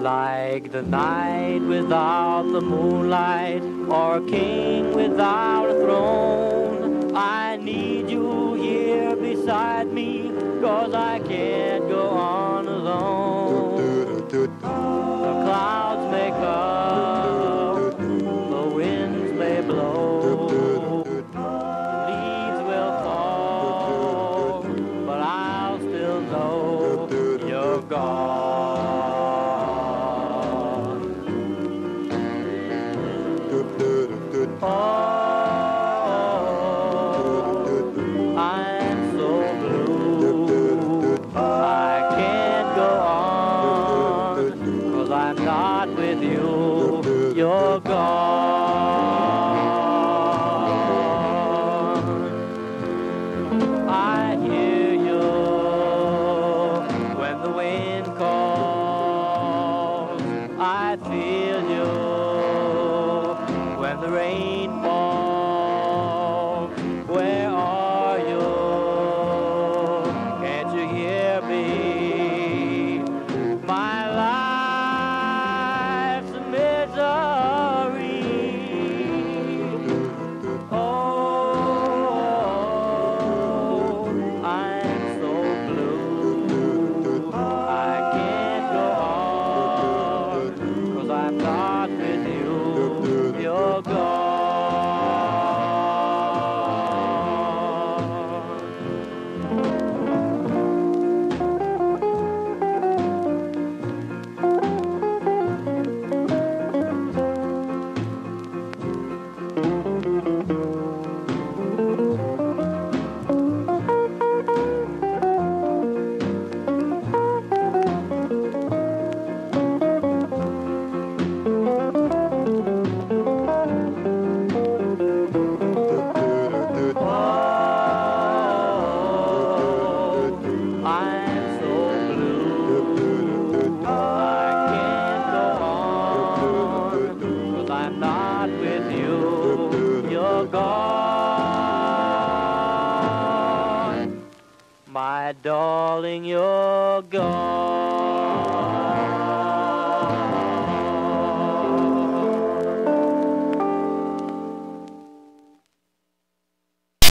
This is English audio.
Like the night without the moonlight, or king without a throne. I need you here beside me, cause I can't go on alone. The clouds may come, the winds may blow, leaves will fall, but I'll still know you're gone. I'm not with you. You're gone. I hear you when the wind calls. I feel you cause I'm I'm not with you. You're gone. My darling, you're gone.